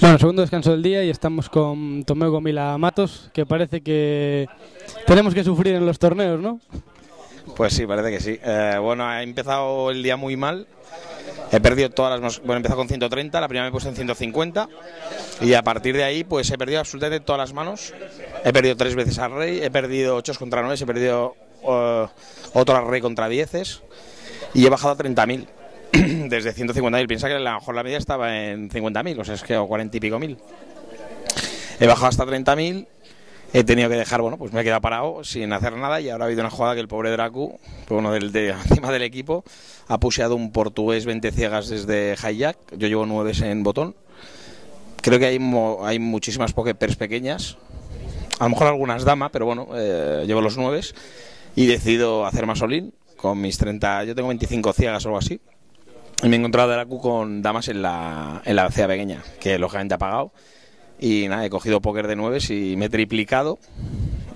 Bueno, segundo descanso del día y estamos con Tomeo Gomila Matos, que parece que tenemos que sufrir en los torneos, ¿no? Pues sí, parece que sí. Eh, bueno, he empezado el día muy mal. He perdido todas las manos. Bueno, he empezado con 130, la primera me he puesto en 150. Y a partir de ahí, pues he perdido absolutamente todas las manos. He perdido tres veces al rey, he perdido 8 contra 9, he perdido eh, otro al rey contra 10 y he bajado a 30.000 desde 150.000. Piensa que a lo mejor la media estaba en 50.000, o sea, es que o 40 y pico mil. He bajado hasta 30.000 he tenido que dejar, bueno, pues me he quedado parado sin hacer nada y ahora ha habido una jugada que el pobre Dracu, pues uno del, de, encima del equipo, ha puseado un portugués 20 ciegas desde hijack, yo llevo 9 en botón. Creo que hay, hay muchísimas pokepers pequeñas, a lo mejor algunas dama, pero bueno, eh, llevo los 9 y decido hacer más olín con mis 30, yo tengo 25 ciegas o algo así. Y me he encontrado a Dracu con damas en la, en la cea pequeña, que lógicamente ha pagado y nada, he cogido póker de nueves y me he triplicado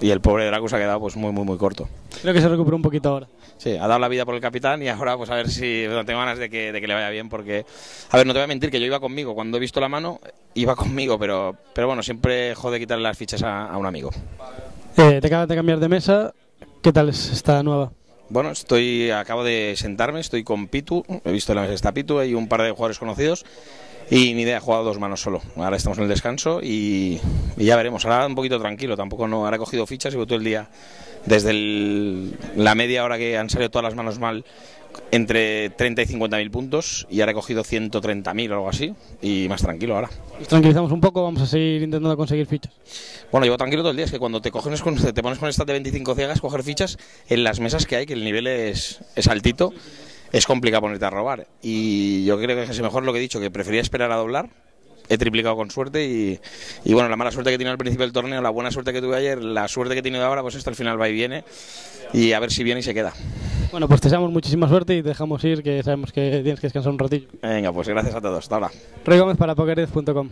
y el pobre Draco se ha quedado pues muy muy muy corto. Creo que se recuperó un poquito ahora. Sí, ha dado la vida por el capitán y ahora pues a ver si tengo ganas de que, de que le vaya bien porque a ver, no te voy a mentir que yo iba conmigo, cuando he visto la mano iba conmigo, pero pero bueno, siempre jode quitarle las fichas a, un amigo. Eh, te acabas de cambiar de mesa, ¿qué tal es esta nueva? Bueno, estoy acabo de sentarme, estoy con Pitu, he visto la mesa está Pitu, hay un par de jugadores conocidos y ni idea, he jugado dos manos solo. Ahora estamos en el descanso y, ya veremos. Ahora un poquito tranquilo, tampoco no. Ahora he cogido fichas y voy todo el día, desde la media hora que han salido todas las manos mal, entre 30 y 50 mil puntos y ahora he cogido 130 mil o algo así y más tranquilo ahora. Nos tranquilizamos un poco, vamos a seguir intentando conseguir fichas. Bueno, llevo tranquilo todo el día, es que cuando te coges con, te pones con esta de 25 ciegas, coger fichas en las mesas que hay, que el nivel es, es altito es complicado ponerte a robar. Y yo creo que es mejor lo que he dicho, que prefería esperar a doblar. He triplicado con suerte y, bueno, la mala suerte que tiene al principio del torneo, la buena suerte que tuve ayer, la suerte que he tenido ahora, pues esto al final va y viene y a ver si viene y se queda. Bueno, pues te deseamos muchísima suerte y dejamos ir, que sabemos que tienes que descansar un ratillo. Venga, pues gracias a todos. Hasta ahora. Rey Gómez para poker10.com.